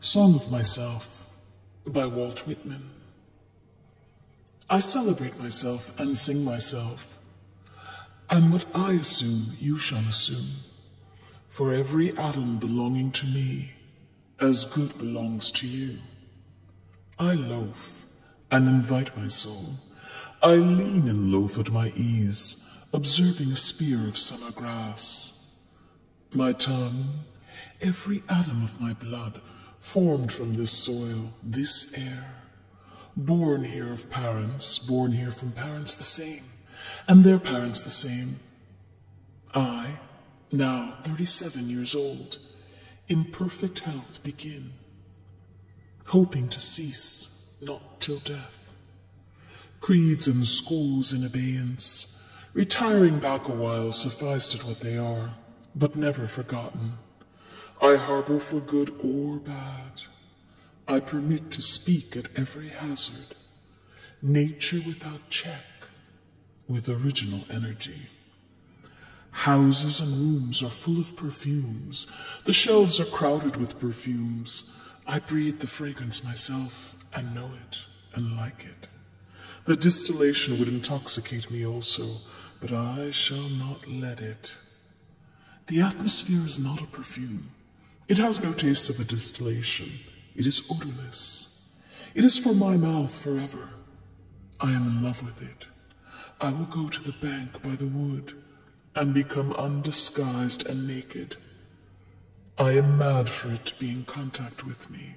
Song of Myself by Walt Whitman. I celebrate myself and sing myself, and what I assume you shall assume. For every atom belonging to me, as good belongs to you. I loaf and invite my soul. I lean and loaf at my ease, observing a spear of summer grass. My tongue, every atom of my blood, formed from this soil, this air, born here of parents, born here from parents the same, and their parents the same. I, now 37 years old, in perfect health begin, hoping to cease, not till death. Creeds and schools in abeyance, retiring back a while sufficed at what they are, but never forgotten. I harbor for good or bad. I permit to speak at every hazard. Nature without check, with original energy. Houses and rooms are full of perfumes. The shelves are crowded with perfumes. I breathe the fragrance myself and know it and like it. The distillation would intoxicate me also, but I shall not let it. The atmosphere is not a perfume. It has no taste of a distillation. It is odorless. It is for my mouth forever. I am in love with it. I will go to the bank by the wood and become undisguised and naked. I am mad for it to be in contact with me.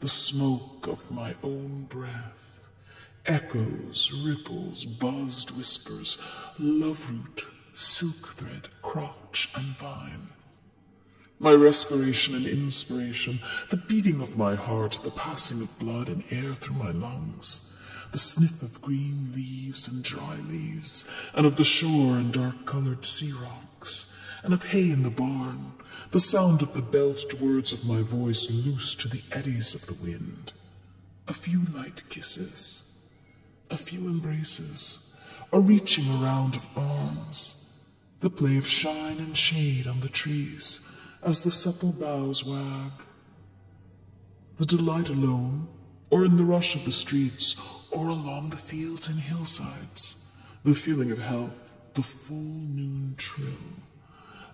The smoke of my own breath, echoes, ripples, buzzed whispers, love root, silk thread, crotch, and vine my respiration and inspiration, the beating of my heart, the passing of blood and air through my lungs, the sniff of green leaves and dry leaves, and of the shore and dark-colored sea rocks, and of hay in the barn, the sound of the belched words of my voice loose to the eddies of the wind, a few light kisses, a few embraces, a reaching around of arms, the play of shine and shade on the trees, as the supple boughs wag. The delight alone, or in the rush of the streets, or along the fields and hillsides, the feeling of health, the full noon trill,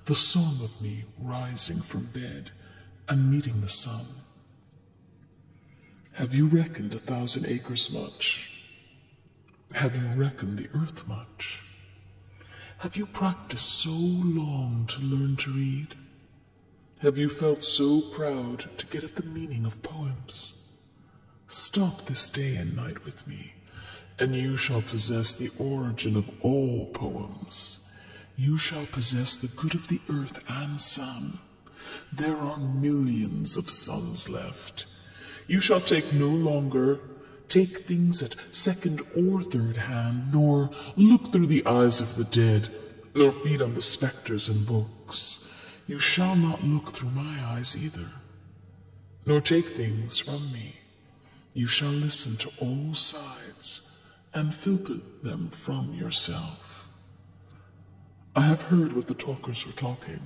the song of me rising from bed and meeting the sun. Have you reckoned a thousand acres much? Have you reckoned the earth much? Have you practiced so long to learn to read? Have you felt so proud to get at the meaning of poems? Stop this day and night with me, and you shall possess the origin of all poems. You shall possess the good of the earth and sun. There are millions of suns left. You shall take no longer take things at second or third hand, nor look through the eyes of the dead, nor feed on the spectres in books. You shall not look through my eyes either, nor take things from me. You shall listen to all sides and filter them from yourself. I have heard what the talkers were talking,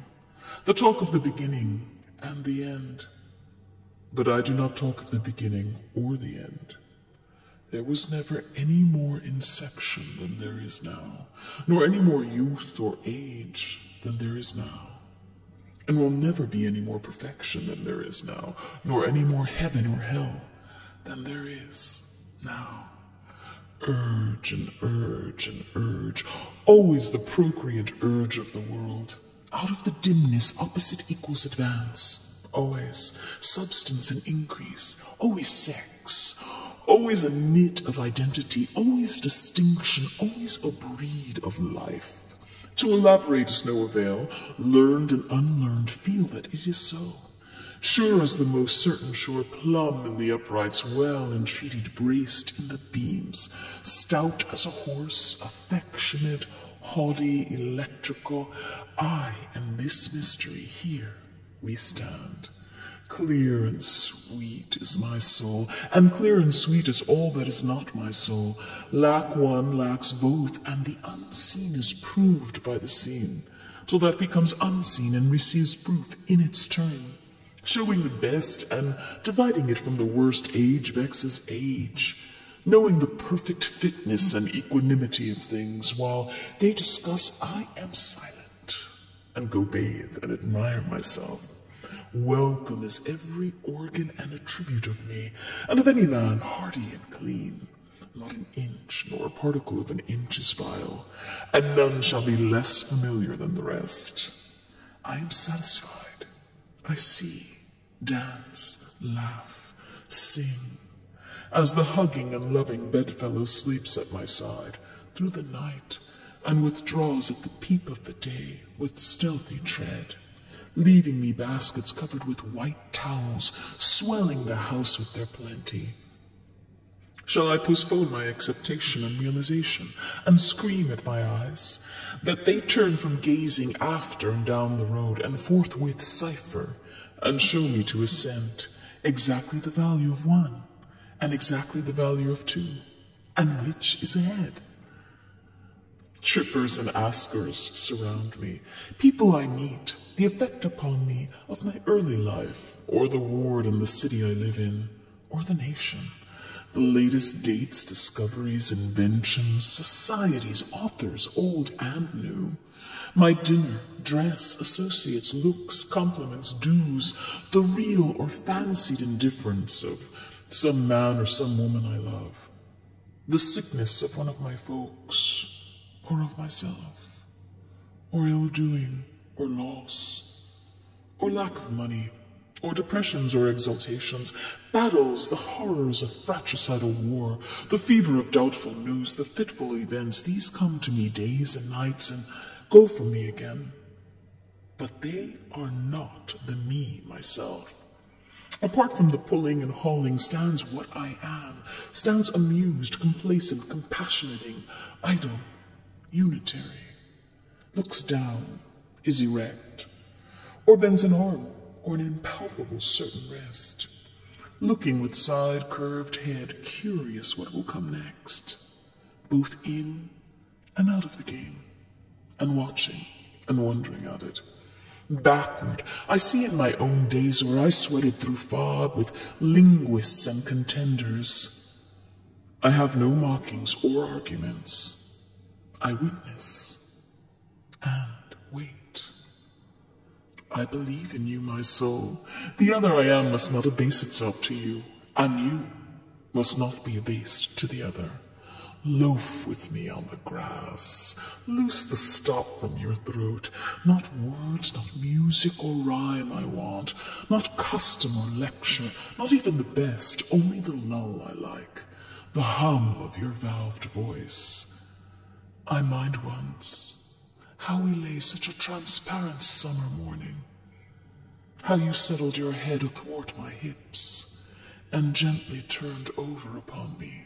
the talk of the beginning and the end. But I do not talk of the beginning or the end. There was never any more inception than there is now, nor any more youth or age than there is now and will never be any more perfection than there is now, nor any more heaven or hell than there is now. Urge and urge and urge, always the procreant urge of the world. Out of the dimness, opposite equals advance. Always substance and increase, always sex, always a knit of identity, always distinction, always a breed of life. To elaborate is no avail. Learned and unlearned feel that it is so. Sure as the most certain sure plumb in the uprights, well entreated, braced in the beams, stout as a horse, affectionate, haughty, electrical, I and this mystery here we stand. Clear and sweet is my soul, and clear and sweet is all that is not my soul. Lack one lacks both, and the unseen is proved by the seen, till that becomes unseen and receives proof in its turn. showing the best and dividing it from the worst age vexes age, knowing the perfect fitness and equanimity of things, while they discuss, I am silent and go bathe and admire myself. Welcome is every organ and attribute of me, and of any man hearty and clean. Not an inch nor a particle of an inch is vile, and none shall be less familiar than the rest. I am satisfied. I see, dance, laugh, sing, as the hugging and loving bedfellow sleeps at my side through the night and withdraws at the peep of the day with stealthy tread, leaving me baskets covered with white towels, swelling the house with their plenty. Shall I postpone my acceptation and realization and scream at my eyes that they turn from gazing after and down the road and forthwith cipher and show me to assent exactly the value of one and exactly the value of two and which is ahead? Trippers and askers surround me, people I meet, the effect upon me of my early life, or the ward and the city I live in, or the nation. The latest dates, discoveries, inventions, societies, authors, old and new. My dinner, dress, associates, looks, compliments, dues, the real or fancied indifference of some man or some woman I love, the sickness of one of my folks, or of myself, or ill doing, or loss, or lack of money, or depressions or exaltations, battles, the horrors of fratricidal war, the fever of doubtful news, the fitful events, these come to me days and nights and go from me again. But they are not the me myself. Apart from the pulling and hauling stands what I am, stands amused, complacent, compassionating, idle, unitary, looks down, is erect, or bends an arm, or an impalpable certain rest, looking with side curved head, curious what will come next, both in and out of the game, and watching and wondering at it. Backward, I see in my own days where I sweated through fog with linguists and contenders. I have no mockings or arguments. I witness and I believe in you, my soul. The other I am must not abase itself to you, and you must not be abased to the other. Loaf with me on the grass. Loose the stop from your throat. Not words, not music or rhyme I want. Not custom or lecture, not even the best, only the lull I like. The hum of your valved voice. I mind once how we lay such a transparent summer morning. How you settled your head athwart my hips and gently turned over upon me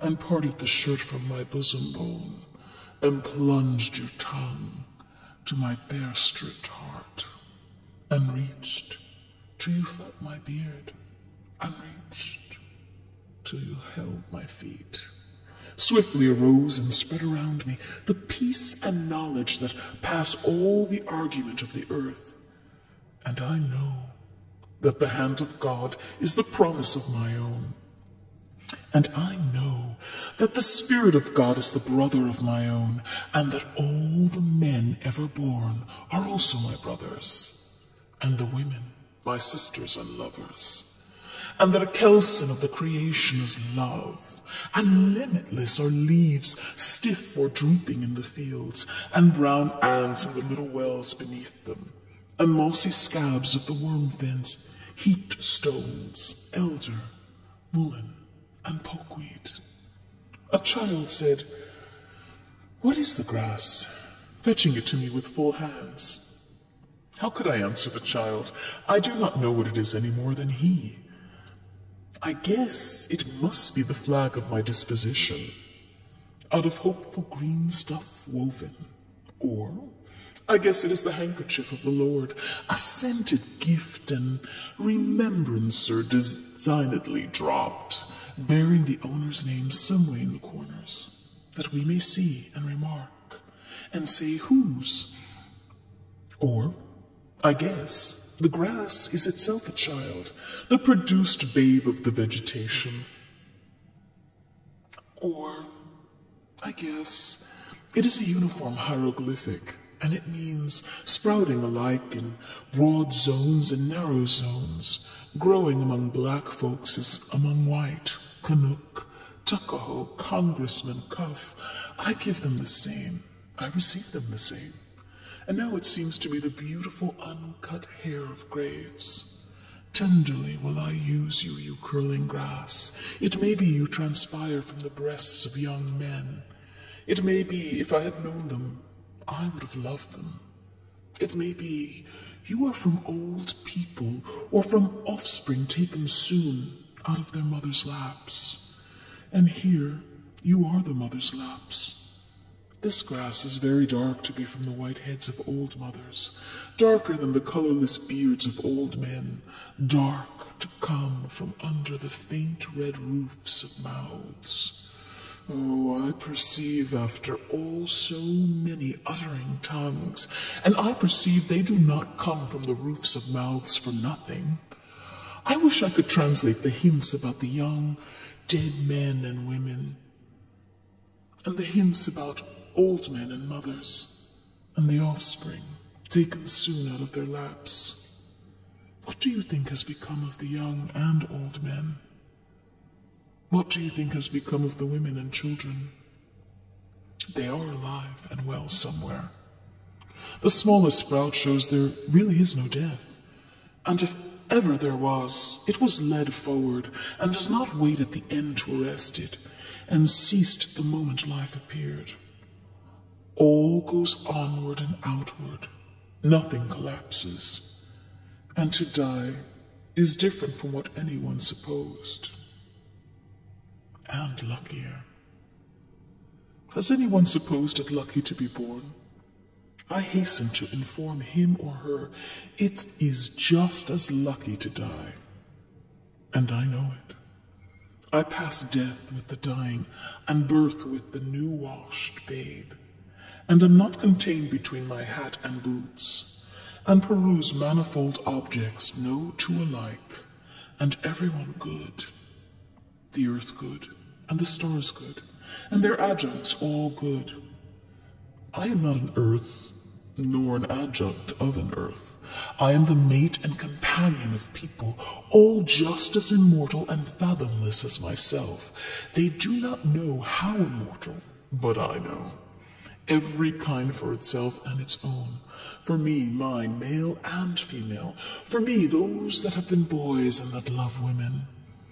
and parted the shirt from my bosom bone and plunged your tongue to my bare stripped heart and reached till you felt my beard and reached till you held my feet swiftly arose and spread around me the peace and knowledge that pass all the argument of the earth. And I know that the hand of God is the promise of my own. And I know that the Spirit of God is the brother of my own, and that all the men ever born are also my brothers, and the women my sisters and lovers, and that a kelson of the creation is love and limitless are leaves stiff or drooping in the fields, and brown ants in the little wells beneath them, and mossy scabs of the worm fence, heaped stones, elder, mullein, and pokeweed. A child said, What is the grass? fetching it to me with full hands. How could I answer the child? I do not know what it is any more than he. I guess it must be the flag of my disposition, out of hopeful green stuff woven. Or I guess it is the handkerchief of the Lord, a scented gift and remembrancer designedly dropped, bearing the owner's name somewhere in the corners, that we may see and remark, and say whose. Or, I guess, The grass is itself a child, the produced babe of the vegetation. Or, I guess, it is a uniform hieroglyphic, and it means sprouting alike in broad zones and narrow zones, growing among black folks as among white, Canuck, Tuckahoe, Congressman, Cuff. I give them the same. I receive them the same. And now it seems to me the beautiful uncut hair of graves. Tenderly will I use you, you curling grass. It may be you transpire from the breasts of young men. It may be, if I had known them, I would have loved them. It may be you are from old people or from offspring taken soon out of their mother's laps. And here you are the mother's laps. This grass is very dark to be from the white heads of old mothers, darker than the colorless beards of old men, dark to come from under the faint red roofs of mouths. Oh, I perceive after all so many uttering tongues, and I perceive they do not come from the roofs of mouths for nothing. I wish I could translate the hints about the young, dead men and women, and the hints about old men and mothers, and the offspring taken soon out of their laps. What do you think has become of the young and old men? What do you think has become of the women and children? They are alive and well somewhere. The smallest sprout shows there really is no death. And if ever there was, it was led forward and does not wait at the end to arrest it, and ceased the moment life appeared. All goes onward and outward. Nothing collapses. And to die is different from what anyone supposed. And luckier. Has anyone supposed it lucky to be born? I hasten to inform him or her it is just as lucky to die. And I know it. I pass death with the dying and birth with the new washed babe and am not contained between my hat and boots, and peruse manifold objects, no two alike, and every one good, the earth good, and the stars good, and their adjuncts all good. I am not an earth, nor an adjunct of an earth. I am the mate and companion of people, all just as immortal and fathomless as myself. They do not know how immortal, but I know every kind for itself and its own. For me, mine, male and female. For me, those that have been boys and that love women.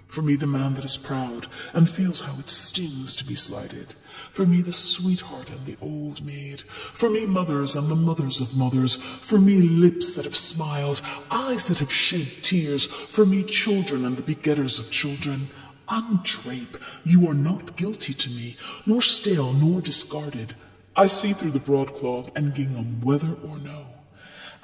For me, the man that is proud and feels how it stings to be slighted. For me, the sweetheart and the old maid. For me, mothers and the mothers of mothers. For me, lips that have smiled, eyes that have shed tears. For me, children and the begetters of children. Undrape, you are not guilty to me, nor stale nor discarded. I see through the broadcloth and gingham whether or no,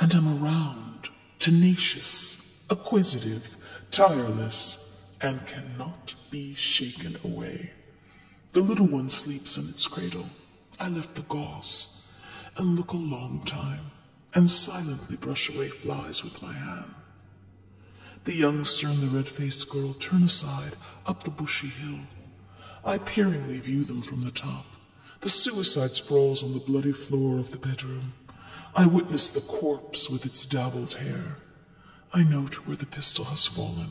and am around, tenacious, acquisitive, tireless, and cannot be shaken away. The little one sleeps in its cradle. I lift the gauze and look a long time and silently brush away flies with my hand. The youngster and the red-faced girl turn aside up the bushy hill. I peeringly view them from the top. The suicide sprawls on the bloody floor of the bedroom. I witness the corpse with its dabbled hair. I note where the pistol has fallen.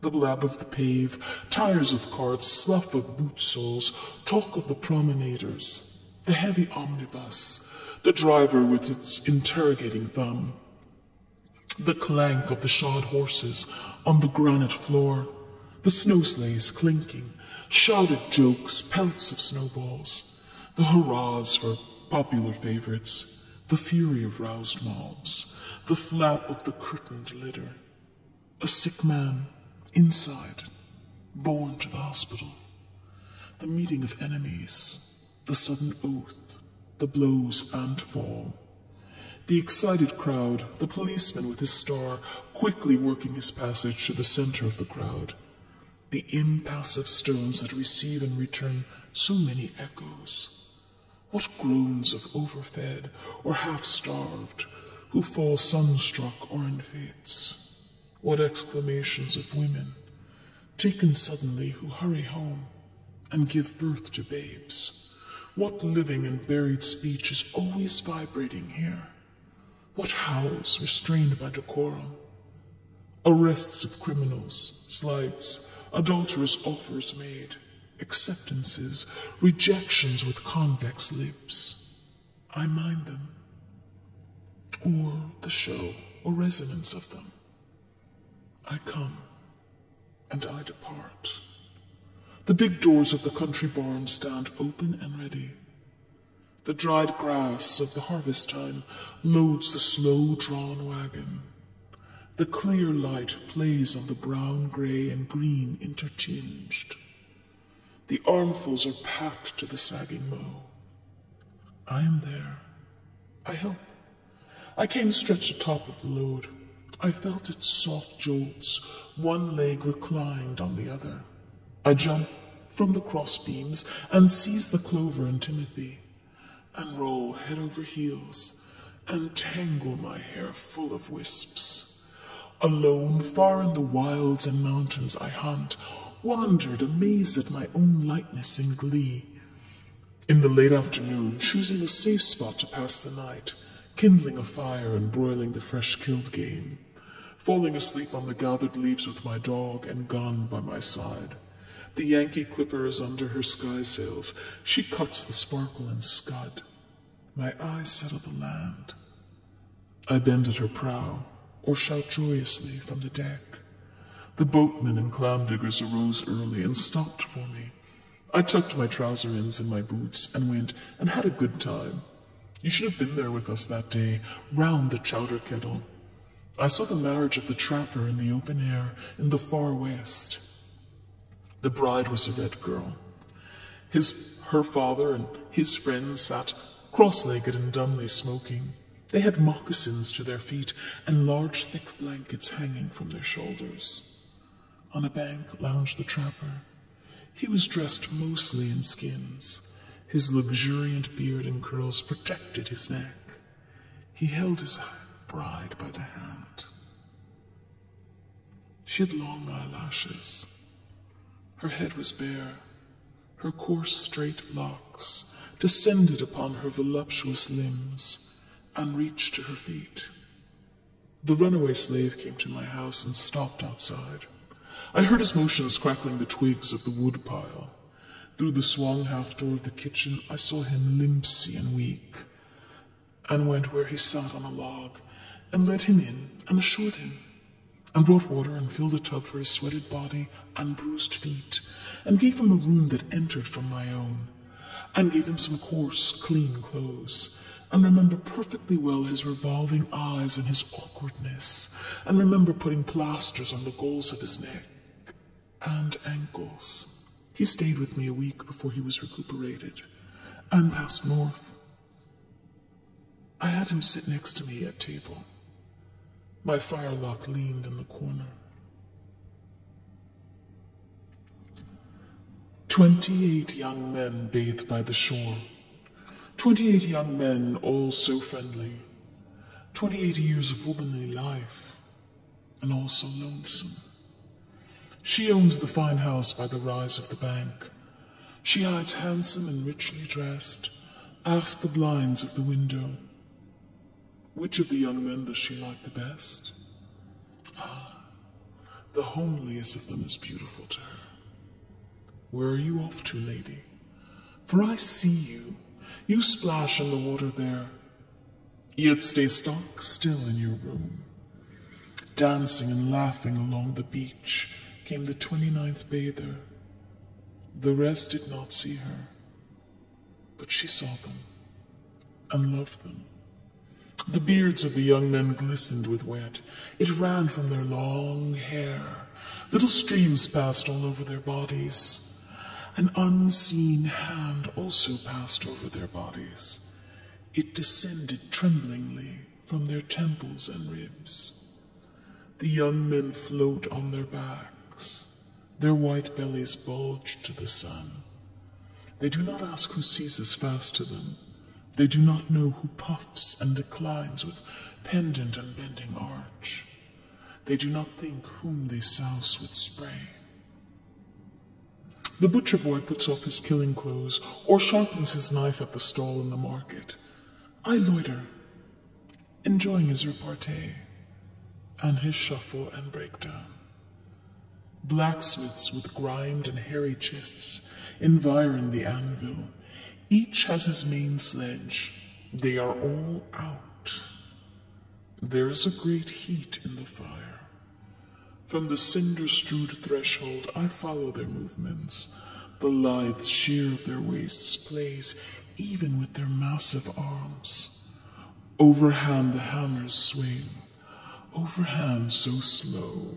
The blab of the pave, tires of carts, slough of boot soles, talk of the promenaders, the heavy omnibus, the driver with its interrogating thumb, the clank of the shod horses on the granite floor, the snow sleighs clinking, shouted jokes, pelts of snowballs, the hurrahs for popular favorites, the fury of roused mobs, the flap of the curtained litter, a sick man inside, borne to the hospital, the meeting of enemies, the sudden oath, the blows and fall, the excited crowd, the policeman with his star quickly working his passage to the center of the crowd, the impassive stones that receive and return so many echoes. What groans of overfed or half starved, who fall sunstruck or in fits. What exclamations of women, taken suddenly, who hurry home and give birth to babes. What living and buried speech is always vibrating here? What howls restrained by decorum? Arrests of criminals, slights, adulterous offers made, acceptances, rejections with convex lips. I mind them, or the show or resonance of them. I come and I depart. The big doors of the country barn stand open and ready. The dried grass of the harvest time loads the slow drawn wagon. The clear light plays on the brown, grey, and green interchanged. The armfuls are packed to the sagging mow. I am there. I help. I came stretched atop of the load. I felt its soft jolts, one leg reclined on the other. I jump from the crossbeams and seize the clover and timothy, and roll head over heels and tangle my hair full of wisps. Alone, far in the wilds and mountains, I hunt, wandered, amazed at my own lightness and glee. In the late afternoon, choosing a safe spot to pass the night, kindling a fire and broiling the fresh killed game, falling asleep on the gathered leaves with my dog and gun by my side. The Yankee clipper is under her sky sails. She cuts the sparkle and scud. My eyes settle the land. I bend at her prow, or shout joyously from the deck. The boatmen and clown diggers arose early and stopped for me. I tucked my trouser ends in my boots and went and had a good time. You should have been there with us that day, round the chowder kettle. I saw the marriage of the trapper in the open air in the far west. The bride was a red girl. His, her father and his friends sat cross-legged and dumbly smoking. They had moccasins to their feet and large thick blankets hanging from their shoulders. On a bank lounged the trapper. He was dressed mostly in skins. His luxuriant beard and curls protected his neck. He held his bride by the hand. She had long eyelashes. Her head was bare. Her coarse, straight locks descended upon her voluptuous limbs and reached to her feet. The runaway slave came to my house and stopped outside. I heard his motions crackling the twigs of the wood pile. Through the swung half door of the kitchen, I saw him limpsy and weak, and went where he sat on a log, and led him in and assured him, and brought water and filled a tub for his sweated body and bruised feet, and gave him a room that entered from my own, and gave him some coarse, clean clothes, and remember perfectly well his revolving eyes and his awkwardness, and remember putting plasters on the galls of his neck and ankles. He stayed with me a week before he was recuperated and passed north. I had him sit next to me at table. My firelock leaned in the corner. Twenty-eight young men bathed by the shore. Twenty-eight young men, all so friendly. Twenty-eight years of womanly life, and all so lonesome. She owns the fine house by the rise of the bank. She hides handsome and richly dressed, aft the blinds of the window. Which of the young men does she like the best? Ah, the homeliest of them is beautiful to her. Where are you off to, lady? For I see you. You splash in the water there, yet stay stock still in your room, dancing and laughing along the beach came the twenty-ninth bather. The rest did not see her, but she saw them and loved them. The beards of the young men glistened with wet. It ran from their long hair. Little streams passed all over their bodies. An unseen hand also passed over their bodies. It descended tremblingly from their temples and ribs. The young men float on their backs. their white bellies bulge to the sun. They do not ask who seizes fast to them. They do not know who puffs and declines with pendant and bending arch. They do not think whom they souse with spray. The butcher boy puts off his killing clothes or sharpens his knife at the stall in the market. I loiter, enjoying his repartee and his shuffle and breakdown. Blacksmiths with grimed and hairy chests environ the anvil. Each has his main sledge. They are all out. There is a great heat in the fire. From the cinder strewed threshold, I follow their movements. The lithe sheer of their waists plays even with their massive arms. Overhand the hammers swing, overhand so slow,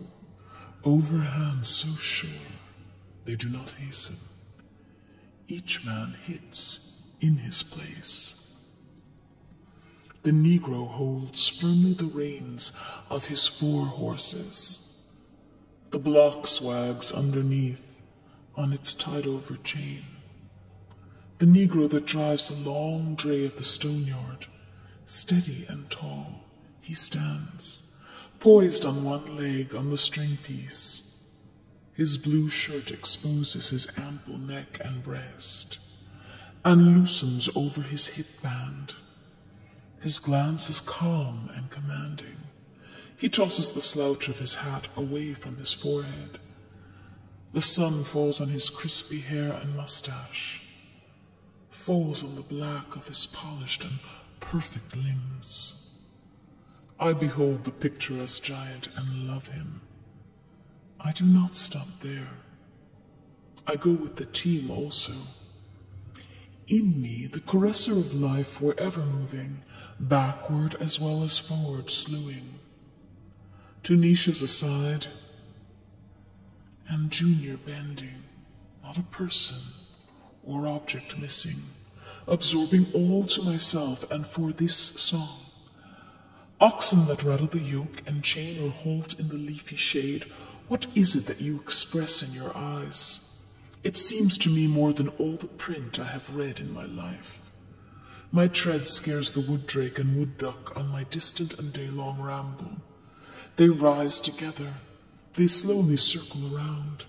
overhand so sure, they do not hasten. Each man hits in his place. The Negro holds firmly the reins of his four horses. The block swags underneath on its tied over chain. The Negro that drives the long dray of the stone yard, steady and tall, he stands, poised on one leg on the string piece. His blue shirt exposes his ample neck and breast, and loosens over his hip band. His glance is calm and commanding. He tosses the slouch of his hat away from his forehead. The sun falls on his crispy hair and mustache, falls on the black of his polished and perfect limbs. I behold the picturesque giant and love him. I do not stop there. I go with the team also. In me, the caresser of life forever moving, backward as well as forward slewing niches aside, and Junior bending, not a person or object missing, absorbing all to myself and for this song. Oxen that rattle the yoke and chain or halt in the leafy shade, what is it that you express in your eyes? It seems to me more than all the print I have read in my life. My tread scares the wood drake and wood duck on my distant and day long ramble. They rise together. They slowly circle around.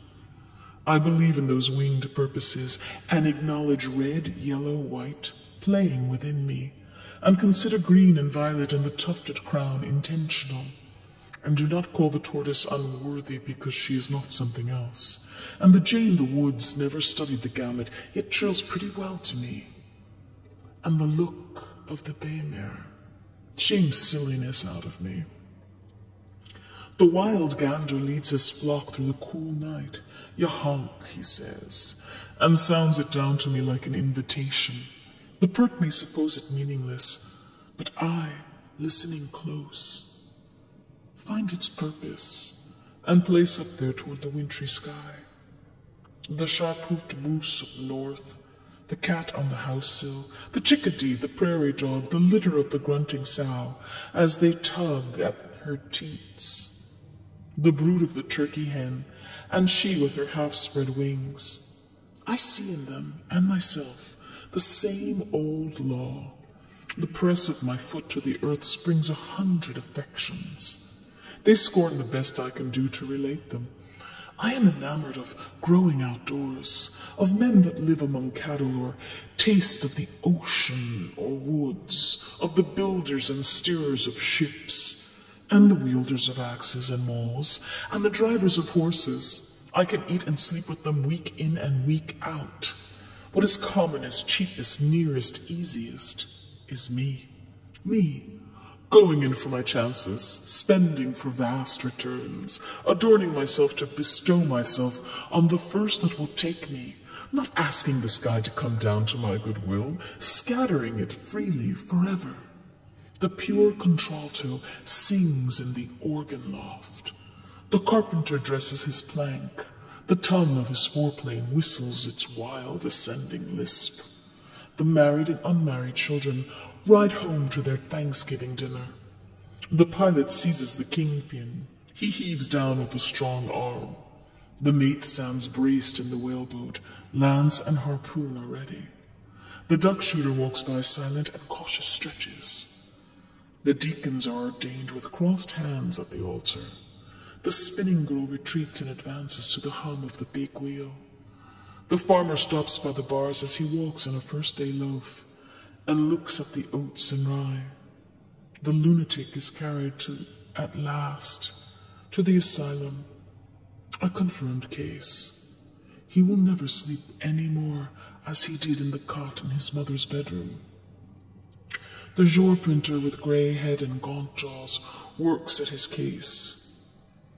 I believe in those winged purposes and acknowledge red, yellow, white playing within me, and consider green and violet and the tufted crown intentional, and do not call the tortoise unworthy because she is not something else. And the jay in the woods never studied the gamut, yet trills pretty well to me. And the look of the bay mare shames silliness out of me. The wild gander leads his flock through the cool night. You honk, he says, and sounds it down to me like an invitation. The pert may suppose it meaningless, but I, listening close, find its purpose and place up there toward the wintry sky. The sharp-hoofed moose of the north, the cat on the house sill, the chickadee, the prairie dog, the litter of the grunting sow, as they tug at her teats the brood of the turkey hen, and she with her half spread wings. I see in them and myself the same old law. The press of my foot to the earth springs a hundred affections. They scorn the best I can do to relate them. I am enamored of growing outdoors, of men that live among cattle, or taste of the ocean or woods, of the builders and steerers of ships and the wielders of axes and mauls, and the drivers of horses. I can eat and sleep with them week in and week out. What is commonest, cheapest, nearest, easiest is me. Me, going in for my chances, spending for vast returns, adorning myself to bestow myself on the first that will take me, not asking the sky to come down to my goodwill, scattering it freely forever. The pure contralto sings in the organ loft. The carpenter dresses his plank. The tongue of his foreplane whistles its wild ascending lisp. The married and unmarried children ride home to their Thanksgiving dinner. The pilot seizes the kingpin. He heaves down with a strong arm. The mate stands braced in the whaleboat. Lance and harpoon are ready. The duck shooter walks by silent and cautious stretches. The deacons are ordained with crossed hands at the altar. The spinning girl retreats and advances to the hum of the big wheel. The farmer stops by the bars as he walks in a first day loaf and looks at the oats and rye. The lunatic is carried to, at last, to the asylum. A confirmed case. He will never sleep any more as he did in the cot in his mother's bedroom. The jour printer with grey head and gaunt jaws works at his case.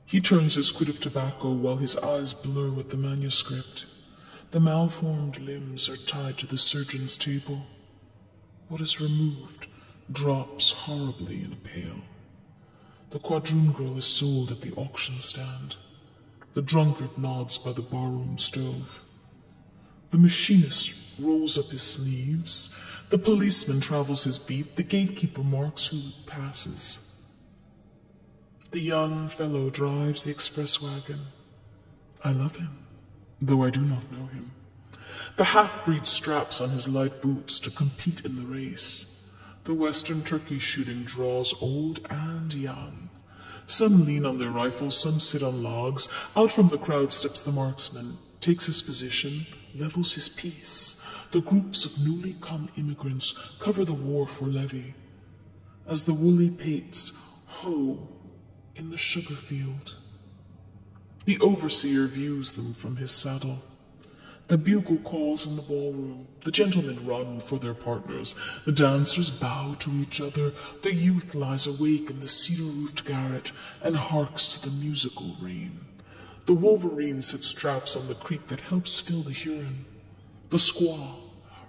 He turns his quid of tobacco while his eyes blur with the manuscript. The malformed limbs are tied to the surgeon's table. What is removed drops horribly in a pail. The quadroon girl is sold at the auction stand. The drunkard nods by the barroom stove. The machinist rolls up his sleeves. The policeman travels his beat. The gatekeeper marks who passes. The young fellow drives the express wagon. I love him, though I do not know him. The half-breed straps on his light boots to compete in the race. The western turkey shooting draws old and young. Some lean on their rifles, some sit on logs. Out from the crowd steps the marksman, takes his position, levels his piece. The groups of newly come immigrants cover the war for levy. As the woolly pates hoe in the sugar field, the overseer views them from his saddle. The bugle calls in the ballroom. The gentlemen run for their partners. The dancers bow to each other. The youth lies awake in the cedar roofed garret and harks to the musical rain. The wolverine sets traps on the creek that helps fill the Huron. The squaw,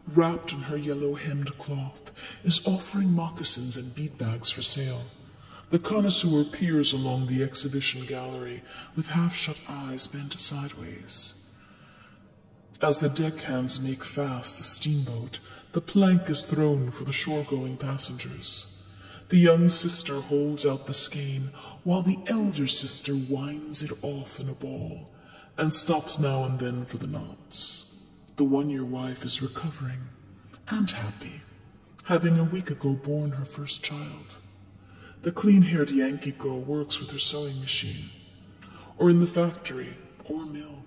wrapped in her yellow hemmed cloth, is offering moccasins and bead bags for sale. The connoisseur peers along the exhibition gallery with half shut eyes bent sideways. As the deckhands make fast the steamboat, the plank is thrown for the shore-going passengers. The young sister holds out the skein, while the elder sister winds it off in a ball, and stops now and then for the knots. The one-year wife is recovering, and happy, having a week ago born her first child. The clean-haired Yankee girl works with her sewing machine, or in the factory or mill.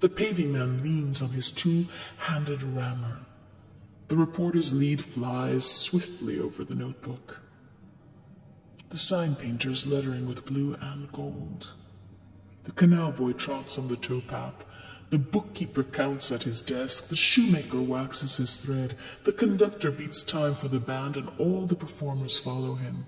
The paving man leans on his two-handed rammer. The reporter's lead flies swiftly over the notebook. The sign painter's lettering with blue and gold. The canal boy trots on the towpath. The bookkeeper counts at his desk. The shoemaker waxes his thread. The conductor beats time for the band, and all the performers follow him.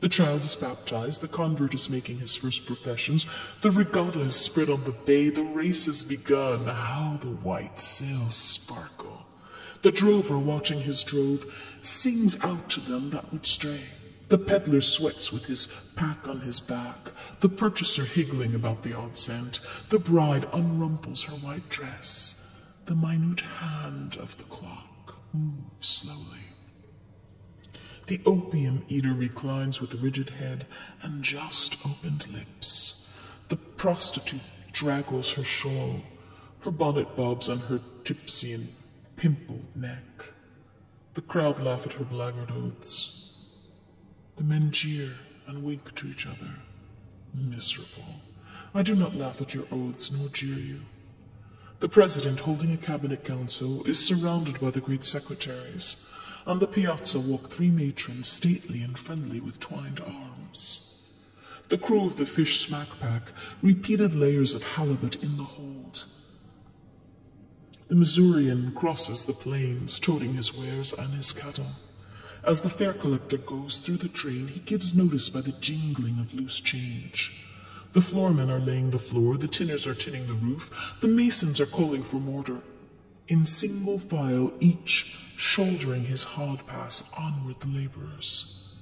The child is baptized, the convert is making his first professions, the regatta is spread on the bay, the race has begun. How the white sails sparkle. The drover, watching his drove, sings out to them that would stray. The peddler sweats with his pack on his back, the purchaser higgling about the odd cent. The bride unrumples her white dress. The minute hand of the clock moves slowly. The opium eater reclines with rigid head and just opened lips. The prostitute draggles her shawl. Her bonnet bobs on her tipsy and pimpled neck. The crowd laugh at her blackguard oaths. The men jeer and wink to each other. Miserable. I do not laugh at your oaths nor jeer you. The president, holding a cabinet council, is surrounded by the great secretaries. On the piazza walk three matrons, stately and friendly with twined arms. The crew of the fish smack pack repeated layers of halibut in the hold. The Missourian crosses the plains, toting his wares and his cattle. As the fare collector goes through the train, he gives notice by the jingling of loose change. The floormen are laying the floor, the tinners are tinning the roof, the masons are calling for mortar. In single file, each shouldering his hod pass onward the laborers.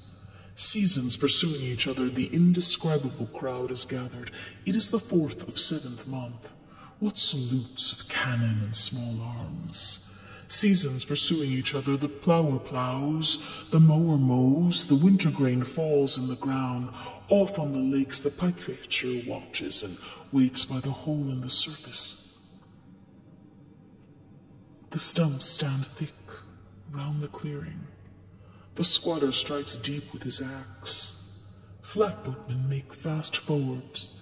Seasons pursuing each other, the indescribable crowd is gathered. It is the fourth of seventh month. What salutes of cannon and small arms! Seasons pursuing each other, the plower plows, the mower mows, the winter grain falls in the ground. Off on the lakes, the pike fisher watches and waits by the hole in the surface. The stumps stand thick round the clearing. The squatter strikes deep with his axe. Flatboatmen make fast forwards,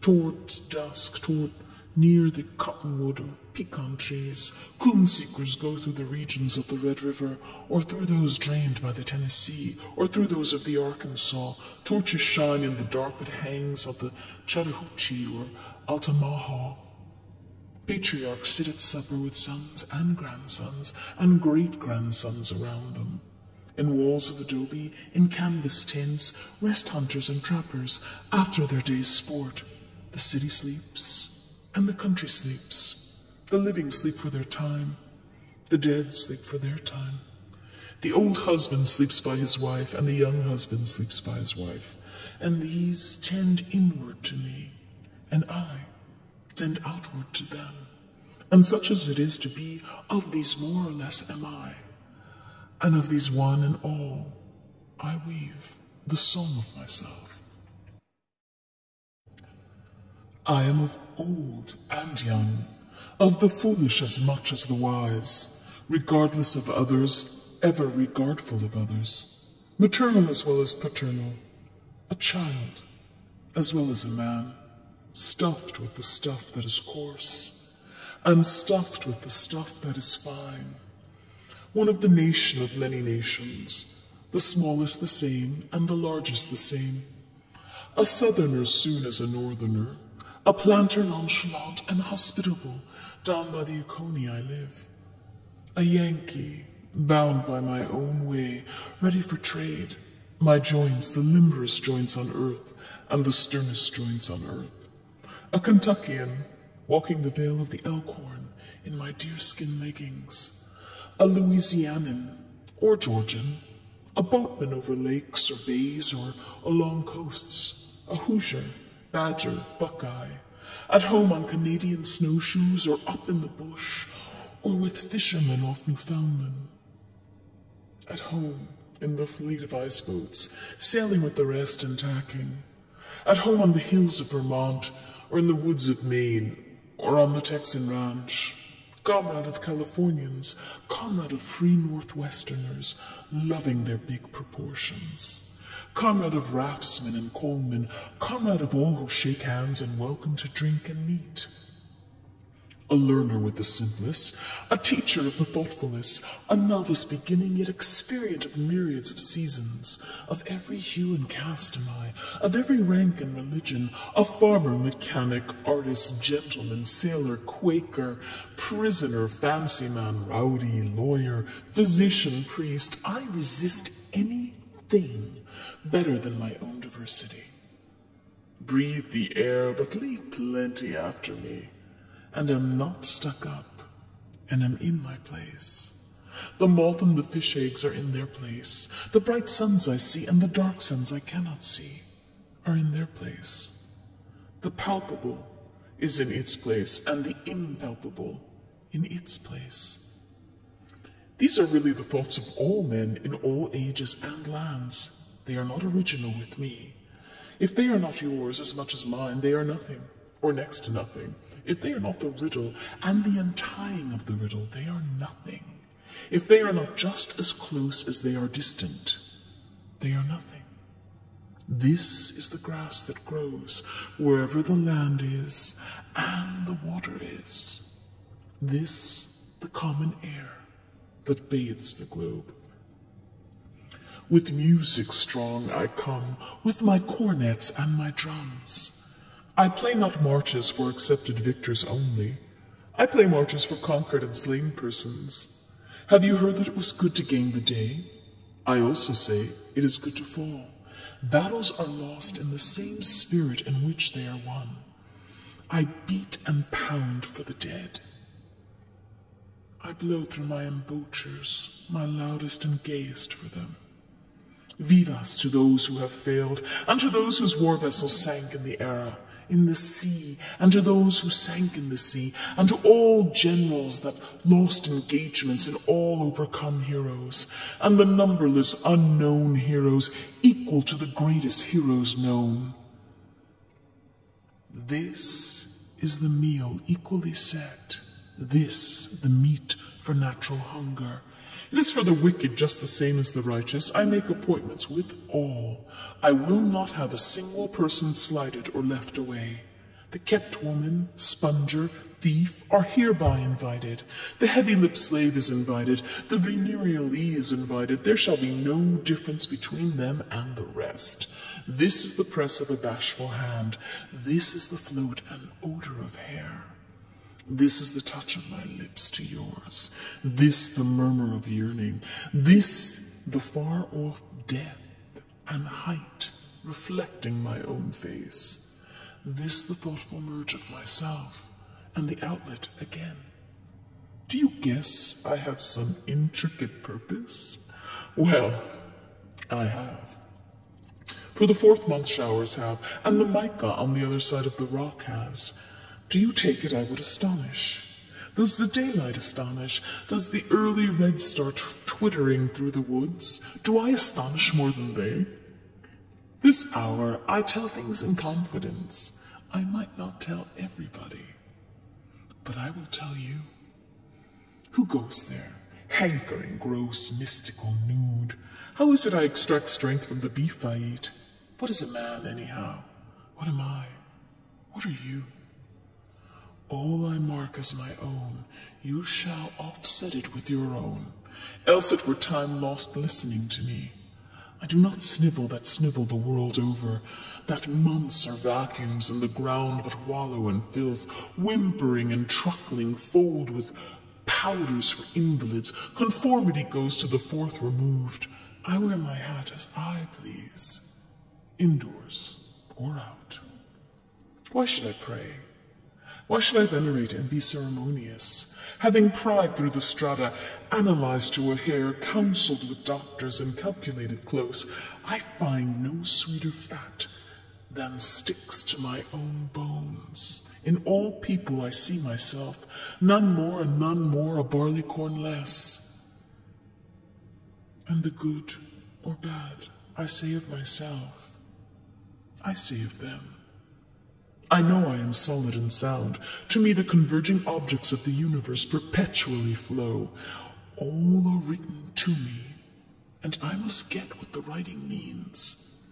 towards dusk, toward near the cottonwood pecan trees. Coon seekers go through the regions of the Red River, or through those drained by the Tennessee, or through those of the Arkansas. Torches shine in the dark that hangs of the Chattahoochee or Altamaha. Patriarchs sit at supper with sons and grandsons and great grandsons around them. In walls of adobe, in canvas tents, rest hunters and trappers after their day's sport. The city sleeps, and the country sleeps. The living sleep for their time, the dead sleep for their time. The old husband sleeps by his wife, and the young husband sleeps by his wife. And these tend inward to me, and I tend outward to them. And such as it is to be, of these more or less am I. And of these one and all, I weave the song of myself. I am of old and young, of the foolish as much as the wise, regardless of others, ever regardful of others, maternal as well as paternal, a child as well as a man, stuffed with the stuff that is coarse, and stuffed with the stuff that is fine. One of the nation of many nations, the smallest the same, and the largest the same. A southerner soon as a northerner, a planter nonchalant and hospitable, down by the Oconee I live. A Yankee, bound by my own way, ready for trade, my joints the limberest joints on earth, and the sternest joints on earth. A Kentuckian, walking the vale of the Elkhorn in my deerskin leggings. A Louisianan, or Georgian, a boatman over lakes or bays or along coasts, a Hoosier, Badger, Buckeye, at home on Canadian snowshoes or up in the bush, or with fishermen off Newfoundland. At home in the fleet of ice boats, sailing with the rest and tacking. At home on the hills of Vermont, or in the woods of Maine, or on the Texan ranch. Comrade of Californians, comrade of free Northwesterners, loving their big proportions. Comrade of raftsmen and coalmen, comrade of all who shake hands and welcome to drink and meet. A learner with the simplest, a teacher of the thoughtfulest, a novice beginning yet experient of myriads of seasons. Of every hue and caste am I, of every rank and religion, a farmer, mechanic, artist, gentleman, sailor, quaker, prisoner, fancy man, rowdy, lawyer, physician, priest. I resist anything better than my own diversity. Breathe the air, but leave plenty after me and am not stuck up, and am in my place. The moth and the fish eggs are in their place. The bright suns I see and the dark suns I cannot see are in their place. The palpable is in its place, and the impalpable in its place. These are really the thoughts of all men in all ages and lands. They are not original with me. If they are not yours as much as mine, they are nothing, or next to nothing. If they are not the riddle and the untying of the riddle, they are nothing. If they are not just as close as they are distant, they are nothing. This is the grass that grows wherever the land is and the water is. This, the common air that bathes the globe. With music strong I come, with my cornets and my drums. I play not marches for accepted victors only. I play marches for conquered and slain persons. Have you heard that it was good to gain the day? I also say it is good to fall. Battles are lost in the same spirit in which they are won. I beat and pound for the dead. I blow through my embouchures, my loudest and gayest for them. Vivas to those who have failed, and to those whose war vessels sank in the era, in the sea, and to those who sank in the sea, and to all generals that lost engagements and all overcome heroes, and the numberless unknown heroes equal to the greatest heroes known. This is the meal equally set, this the meat for natural hunger, It is for the wicked just the same as the righteous. I make appointments with all. I will not have a single person slighted or left away. The kept woman, sponger, thief are hereby invited. The heavy-lipped slave is invited. The venereal is invited. There shall be no difference between them and the rest. This is the press of a bashful hand. This is the float and odor of hair. This is the touch of my lips to yours. This the murmur of yearning. This the far off depth and height reflecting my own face. This the thoughtful merge of myself and the outlet again. Do you guess I have some intricate purpose? Well, I have. For the fourth month showers have, and the mica on the other side of the rock has. Do you take it I would astonish? Does the daylight astonish? Does the early red start twittering through the woods? Do I astonish more than they? This hour I tell things in confidence. I might not tell everybody. But I will tell you. Who goes there, hankering, gross, mystical, nude? How is it I extract strength from the beef I eat? What is a man, anyhow? What am I? What are you? All I mark as my own, you shall offset it with your own, else it were time lost listening to me. I do not snivel that snivel the world over, that months are vacuums in the ground but wallow in filth, whimpering and truckling, fold with powders for invalids. Conformity goes to the fourth removed. I wear my hat as I please, indoors or out. Why should I pray? Why should I venerate and be ceremonious? Having pried through the strata, analyzed to a hair, counseled with doctors, and calculated close, I find no sweeter fat than sticks to my own bones. In all people I see myself, none more and none more a barleycorn less. And the good or bad I say of myself, I say of them. I know I am solid and sound. To me, the converging objects of the universe perpetually flow. All are written to me, and I must get what the writing means.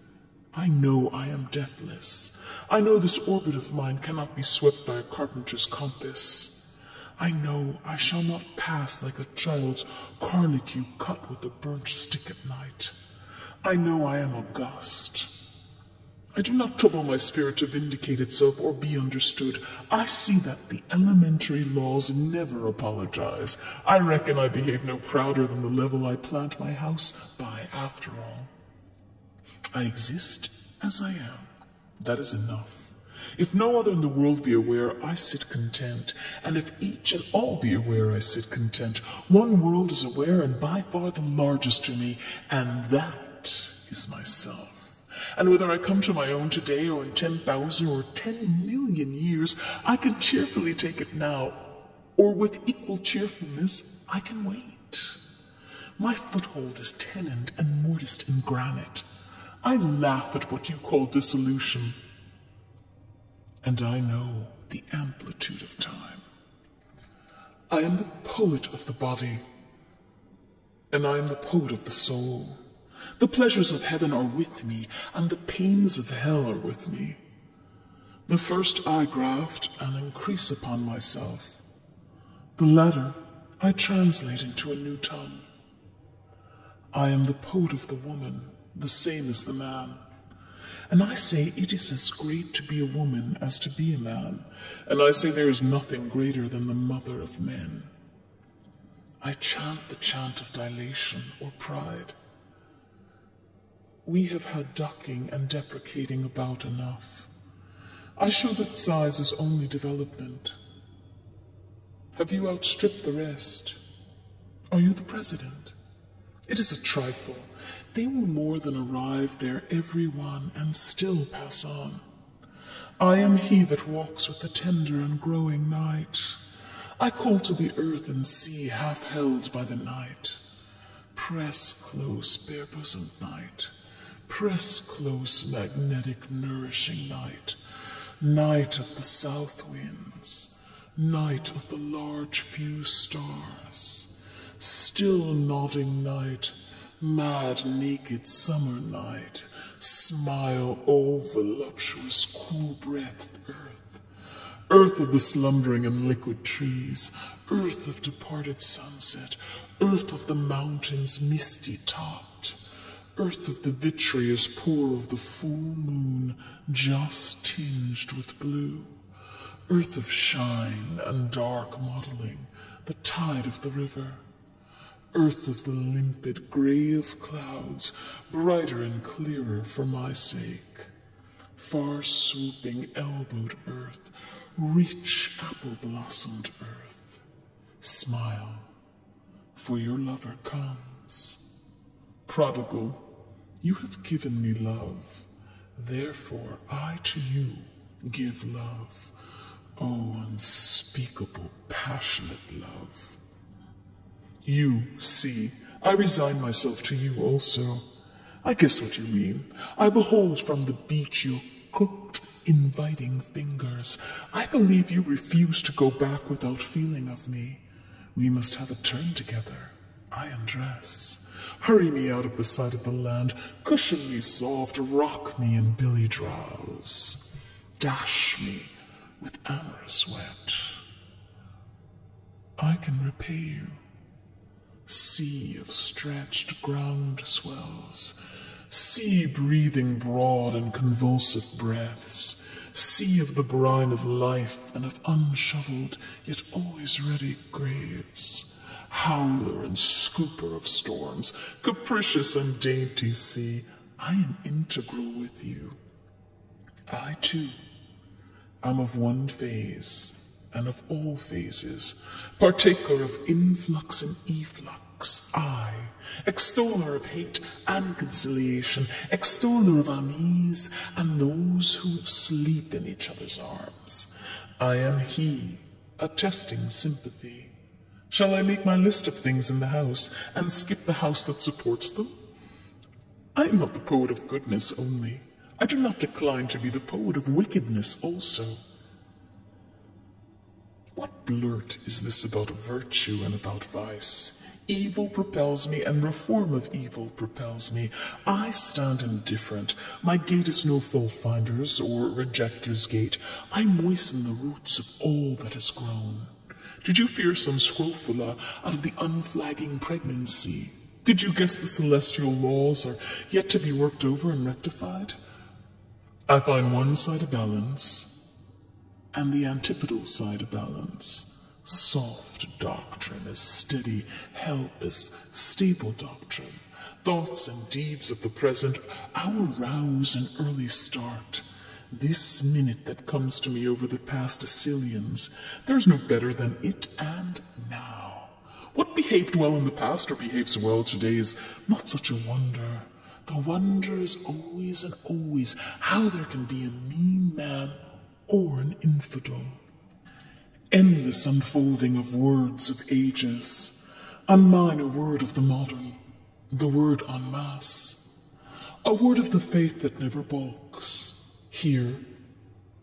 I know I am deathless. I know this orbit of mine cannot be swept by a carpenter's compass. I know I shall not pass like a child's carlicue cut with a burnt stick at night. I know I am august. I do not trouble my spirit to vindicate itself or be understood. I see that the elementary laws never apologize. I reckon I behave no prouder than the level I plant my house by, after all. I exist as I am. That is enough. If no other in the world be aware, I sit content. And if each and all be aware, I sit content. One world is aware, and by far the largest to me, and that is myself. And whether I come to my own today or in 10,000 or 10 million years, I can cheerfully take it now, or with equal cheerfulness, I can wait. My foothold is tenoned and mortised in granite. I laugh at what you call dissolution, and I know the amplitude of time. I am the poet of the body, and I am the poet of the soul. The pleasures of heaven are with me, and the pains of hell are with me. The first I graft and increase upon myself. The latter I translate into a new tongue. I am the poet of the woman, the same as the man. And I say it is as great to be a woman as to be a man. And I say there is nothing greater than the mother of men. I chant the chant of dilation or pride. We have had ducking and deprecating about enough. I show that size is only development. Have you outstripped the rest? Are you the president? It is a trifle. They will more than arrive there, every one, and still pass on. I am he that walks with the tender and growing night. I call to the earth and sea half held by the night. Press close, bare bosomed night. Press close, magnetic, nourishing night, night of the south winds, night of the large few stars, still nodding night, mad naked summer night, smile, all voluptuous, cool breathed earth, earth of the slumbering and liquid trees, earth of departed sunset, earth of the mountains misty topped, earth of the vitreous pour of the full moon just tinged with blue, earth of shine and dark mottling, the tide of the river, earth of the limpid gray of clouds, brighter and clearer for my sake, far swooping elbowed earth, rich apple blossomed earth, smile, for your lover comes. Prodigal, you have given me love, therefore I to you give love. Oh, unspeakable, passionate love. You see, I resign myself to you also. I guess what you mean. I behold from the beach your cooked, inviting fingers. I believe you refuse to go back without feeling of me. We must have a turn together. I undress. Hurry me out of the sight of the land. Cushion me soft, rock me in billy drowse. Dash me with amorous wet. I can repay you. Sea of stretched ground swells, sea breathing broad and convulsive breaths, sea of the brine of life and of unshoveled yet always ready graves, howler and scooper of storms, capricious and dainty sea, I am integral with you. I too am of one phase and of all phases, partaker of influx and efflux, I, extoller of hate and conciliation, extoller of unease and those who sleep in each other's arms. I am he, attesting sympathy. Shall I make my list of things in the house and skip the house that supports them? I am not the poet of goodness only. I do not decline to be the poet of wickedness also. What blurt is this about virtue and about vice? Evil propels me, and reform of evil propels me. I stand indifferent. My gate is no fault finder's or rejecter's gate. I moisten the roots of all that has grown. Did you fear some scrofula out of the unflagging pregnancy? Did you guess the celestial laws are yet to be worked over and rectified? I find one side a balance, and the antipodal side of balance. Soft doctrine as steady help as stable doctrine. Thoughts and deeds of the present, our rouse and early start. This minute that comes to me over the past decillions, there's no better than it and now. What behaved well in the past or behaves well today is not such a wonder. The wonder is always and always how there can be a mean man or an infidel. Endless unfolding of words of ages, on mine a word of the modern, the word en masse, a word of the faith that never balks, here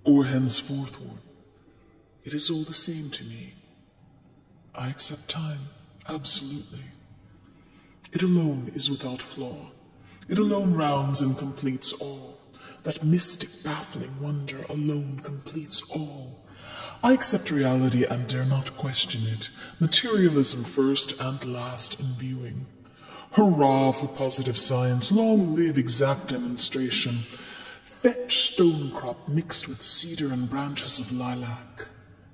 or henceforthward. It is all the same to me. I accept time, absolutely. It alone is without flaw. It alone rounds and completes all. That mystic, baffling wonder alone completes all. I accept reality and dare not question it. Materialism first and last in imbuing. Hurrah for positive science, long live exact demonstration. Fetch stonecrop mixed with cedar and branches of lilac.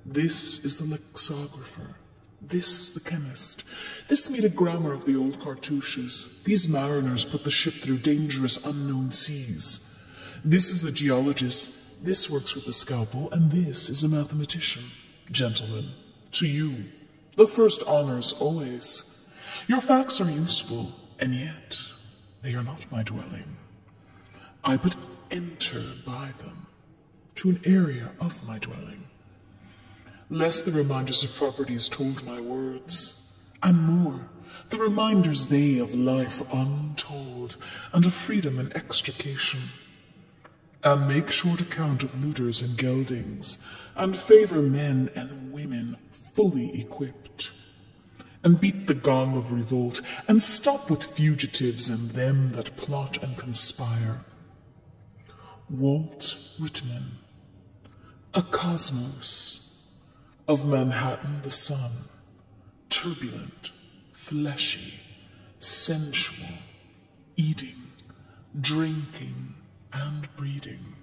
This is the lexicographer. This the chemist. This made a grammar of the old cartouches. These mariners put the ship through dangerous unknown seas. This is the geologist, this works with the scalpel, and this is a mathematician. Gentlemen, to you, the first honors always. Your facts are useful, and yet they are not my dwelling. I but enter by them to an area of my dwelling. Less the reminders of properties told my words, and more the reminders they of life untold, and of freedom and extrication and make short account of looters and geldings, and favor men and women fully equipped. and beat the gong of revolt, and stop with fugitives and them that plot and conspire. Walt Whitman, a cosmos of Manhattan the son, turbulent, fleshy, sensual, eating, drinking, and breeding.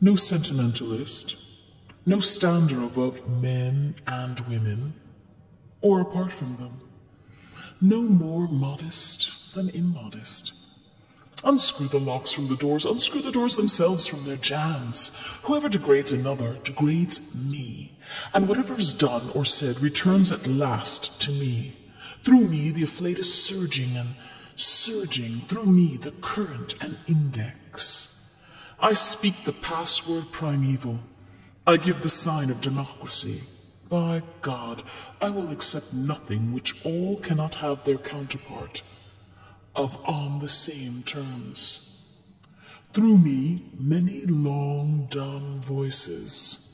No sentimentalist, no stander above men and women, or apart from them, no more modest than immodest. Unscrew the locks from the doors, unscrew the doors themselves from their jambs. Whoever degrades another degrades me, and whatever is done or said returns at last to me. Through me the afflate is surging and surging, through me the current and index. I speak the password primeval. I give the sign of democracy. By God, I will accept nothing which all cannot have their counterpart of on the same terms. Through me, many long dumb voices,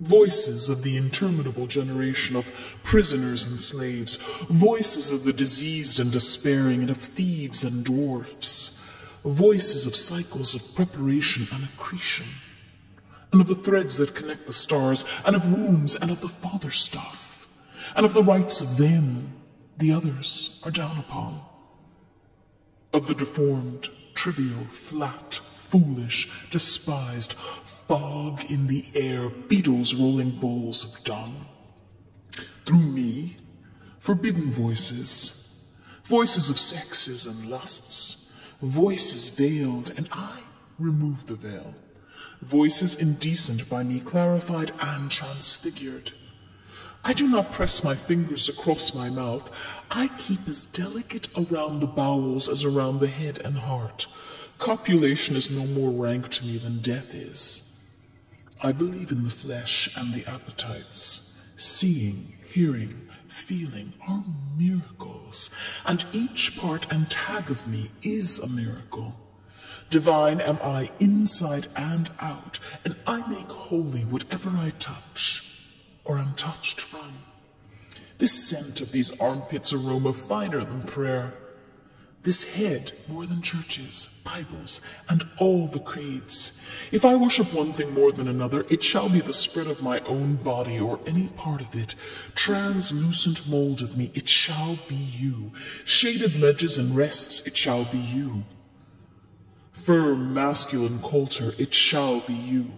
voices of the interminable generation of prisoners and slaves, voices of the diseased and despairing, and of thieves and dwarfs, voices of cycles of preparation and accretion and of the threads that connect the stars, and of wombs, and of the father stuff, and of the rights of them the others are down upon, of the deformed, trivial, flat, foolish, despised, fog in the air, beetles rolling bowls of dung. Through me, forbidden voices, voices of sexes and lusts, voices veiled, and I remove the veil voices indecent by me clarified and transfigured. I do not press my fingers across my mouth. I keep as delicate around the bowels as around the head and heart. Copulation is no more rank to me than death is. I believe in the flesh and the appetites. Seeing, hearing, feeling are miracles, and each part and tag of me is a miracle. Divine am I inside and out, and I make holy whatever I touch or am touched from. This scent of these armpits aroma finer than prayer. This head more than churches, Bibles, and all the creeds. If I worship one thing more than another, it shall be the spread of my own body or any part of it. Translucent mold of me, it shall be you. Shaded ledges and rests, it shall be you firm masculine culture, it shall be you.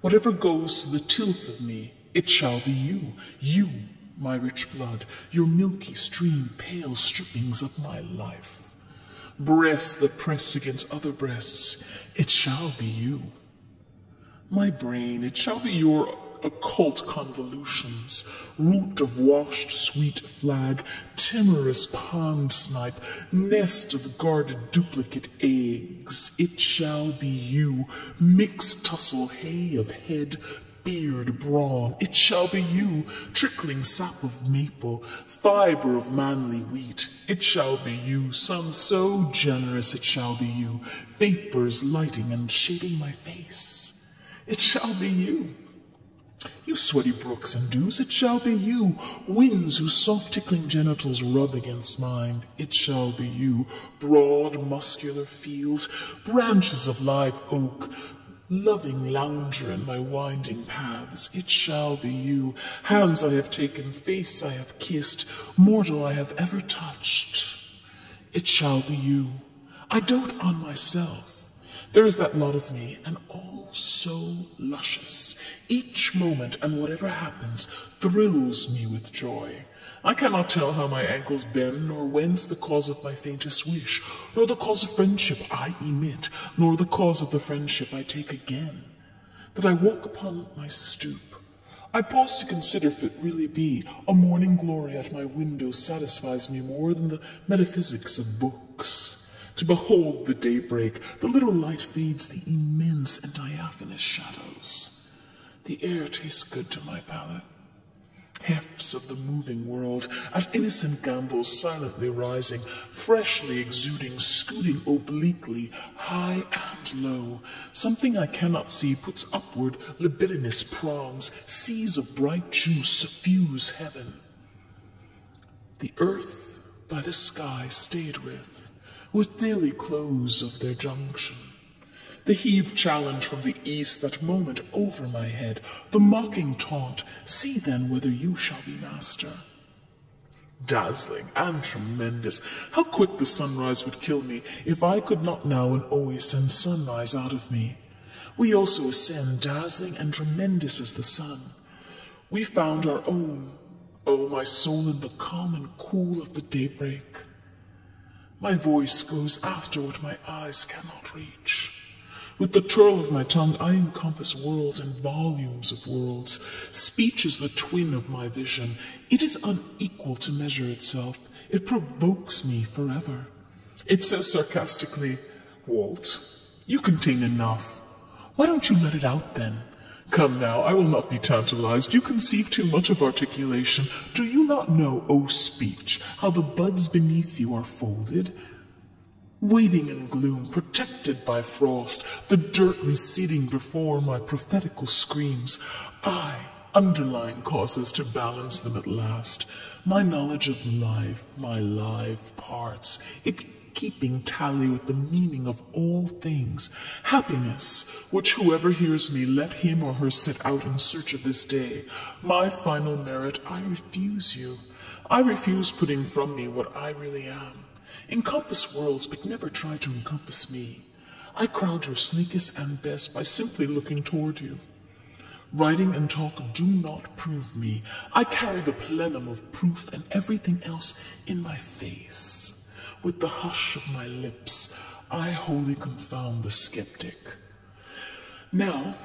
Whatever goes to the tilth of me, it shall be you. You, my rich blood, your milky stream, pale strippings of my life. Breasts that press against other breasts, it shall be you. My brain, it shall be your occult convolutions, root of washed sweet flag, timorous pond snipe, nest of guarded duplicate eggs. It shall be you, mixed tussle hay of head, beard, brawn. It shall be you, trickling sap of maple, fiber of manly wheat. It shall be you, sun so generous it shall be you, vapors lighting and shading my face. It shall be you. You sweaty brooks and dews, it shall be you. Winds whose soft tickling genitals rub against mine, it shall be you. Broad muscular fields, branches of live oak, loving lounger in my winding paths, it shall be you. Hands I have taken, face I have kissed, mortal I have ever touched, it shall be you. I dote on myself. There is that lot of me, and all so luscious. Each moment and whatever happens thrills me with joy. I cannot tell how my ankles bend, nor whence the cause of my faintest wish, nor the cause of friendship I emit, nor the cause of the friendship I take again. That I walk upon my stoop. I pause to consider if it really be a morning glory at my window satisfies me more than the metaphysics of books to behold the daybreak. The little light fades the immense and diaphanous shadows. The air tastes good to my palate. Hefts of the moving world, at innocent gambols silently rising, freshly exuding, scooting obliquely, high and low. Something I cannot see puts upward libidinous prongs, seas of bright juice suffuse heaven. The earth by the sky stayed with, with daily close of their junction. The heave challenge from the east that moment over my head, the mocking taunt, see then whether you shall be master. Dazzling and tremendous, how quick the sunrise would kill me if I could not now and always send sunrise out of me. We also ascend, dazzling and tremendous as the sun. We found our own, oh, my soul in the calm and cool of the daybreak. My voice goes after what my eyes cannot reach. With the twirl of my tongue, I encompass worlds and volumes of worlds. Speech is the twin of my vision. It is unequal to measure itself. It provokes me forever. It says sarcastically, Walt, you contain enough. Why don't you let it out then? Come now, I will not be tantalized. You conceive too much of articulation. Do you not know, O speech, how the buds beneath you are folded? Waiting in gloom, protected by frost, the dirt receding before my prophetical screams. I, underlying causes to balance them at last, my knowledge of life, my live parts, it keeping tally with the meaning of all things, happiness, which whoever hears me, let him or her set out in search of this day. My final merit, I refuse you. I refuse putting from me what I really am. Encompass worlds, but never try to encompass me. I crowd your sleekest and best by simply looking toward you. Writing and talk do not prove me. I carry the plenum of proof and everything else in my face. With the hush of my lips, I wholly confound the skeptic. Now,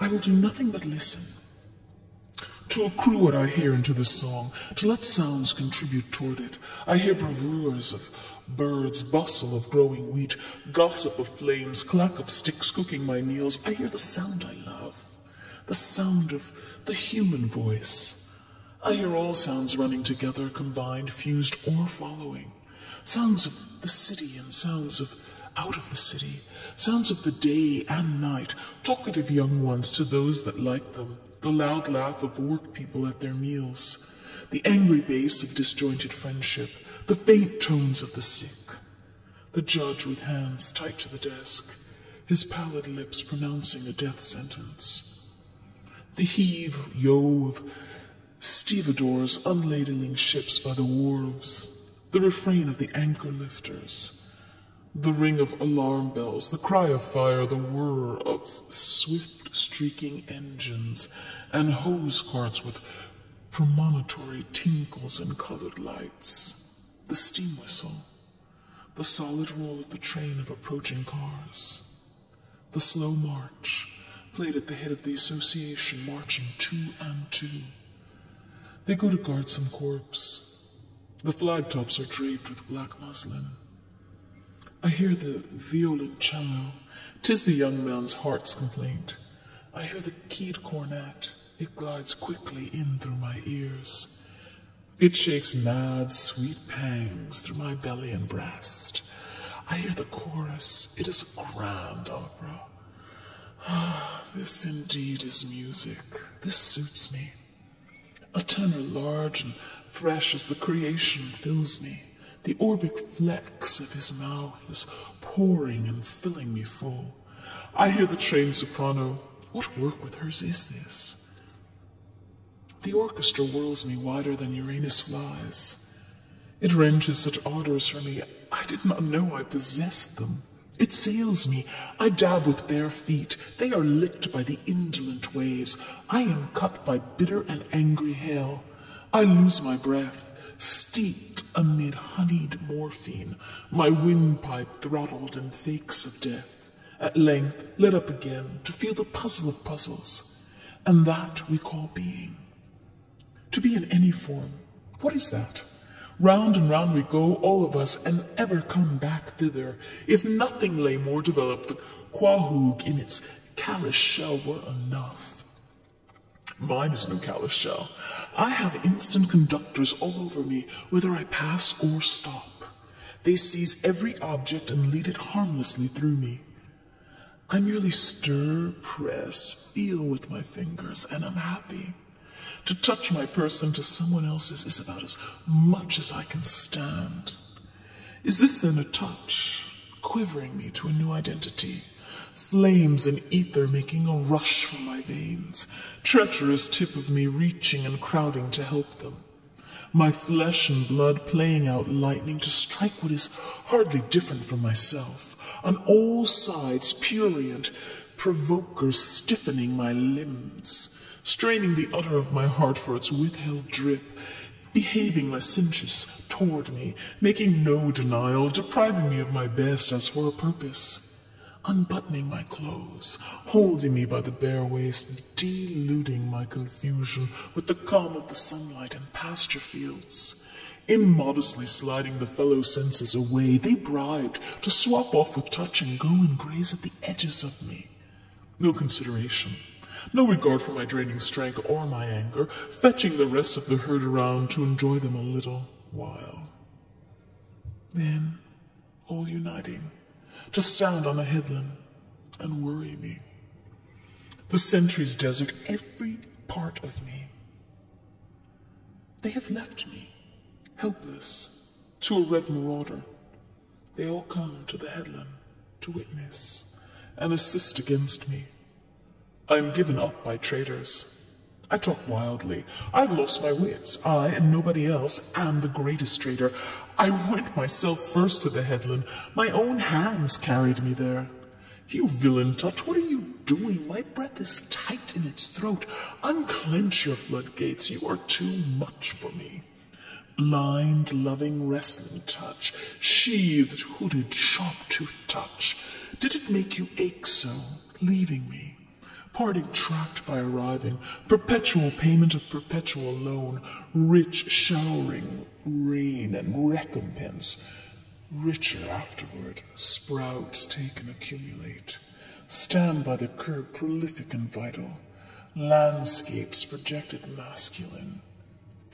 I will do nothing but listen to accrue what I hear into the song, to let sounds contribute toward it. I hear bravures of birds, bustle of growing wheat, gossip of flames, clack of sticks cooking my meals. I hear the sound I love, the sound of the human voice. I hear all sounds running together, combined, fused, or following. Sounds of the city and sounds of out of the city, sounds of the day and night, talkative young ones to those that like them, the loud laugh of work people at their meals, the angry bass of disjointed friendship, the faint tones of the sick, the judge with hands tight to the desk, his pallid lips pronouncing a death sentence, the heave, yo of stevedores unladling ships by the wharves, the refrain of the anchor lifters, the ring of alarm bells, the cry of fire, the whir of swift streaking engines and hose carts with premonitory tinkles and colored lights, the steam whistle, the solid roll of the train of approaching cars, the slow march played at the head of the association marching two and two. They go to guard some corpse. The flag tops are draped with black muslin. I hear the violoncello. Tis the young man's heart's complaint. I hear the keyed cornet. It glides quickly in through my ears. It shakes mad, sweet pangs through my belly and breast. I hear the chorus. It is a grand opera. Ah, this indeed is music. This suits me. A tenor large and fresh as the creation fills me. The orbic flex of his mouth is pouring and filling me full. I hear the trained soprano what work with hers is this? The orchestra whirls me wider than Uranus flies. It wrenches such odors for me, I did not know I possessed them. It sails me. I dab with bare feet. They are licked by the indolent waves. I am cut by bitter and angry hail. I lose my breath, steeped amid honeyed morphine, my windpipe throttled in fakes of death at length lit up again to feel the puzzle of puzzles, and that we call being. To be in any form, what is that? Round and round we go, all of us, and ever come back thither. If nothing lay more developed, the quahaug in its callous shell were enough. Mine is no callous shell. I have instant conductors all over me, whether I pass or stop. They seize every object and lead it harmlessly through me. I merely stir, press, feel with my fingers, and I'm happy. To touch my person to someone else's is about as much as I can stand. Is this then a touch, quivering me to a new identity? Flames and ether making a rush from my veins, treacherous tip of me reaching and crowding to help them. My flesh and blood playing out lightning to strike what is hardly different from myself. On all sides, purient provokers stiffening my limbs, straining the udder of my heart for its withheld drip, behaving licentious toward me, making no denial, depriving me of my best as for a purpose unbuttoning my clothes, holding me by the bare waist, deluding my confusion with the calm of the sunlight and pasture fields. Immodestly sliding the fellow senses away, they bribed to swap off with touch and go and graze at the edges of me. No consideration, no regard for my draining strength or my anger, fetching the rest of the herd around to enjoy them a little while. Then, all uniting, to stand on a headland and worry me. The centuries desert every part of me. They have left me, helpless, to a red marauder. They all come to the headland to witness and assist against me. I am given up by traitors. I talk wildly. I've lost my wits. I and nobody else am the greatest traitor. I went myself first to the headland. My own hands carried me there. You villain touch, what are you doing? My breath is tight in its throat. Unclench your floodgates. You are too much for me. Blind, loving, wrestling touch, sheathed, hooded, sharp-toothed touch. Did it make you ache so, leaving me? parting tracked by arriving, perpetual payment of perpetual loan, rich showering rain and recompense, richer afterward, sprouts take and accumulate, stand by the curb prolific and vital, landscapes projected masculine,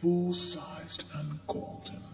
full-sized and golden.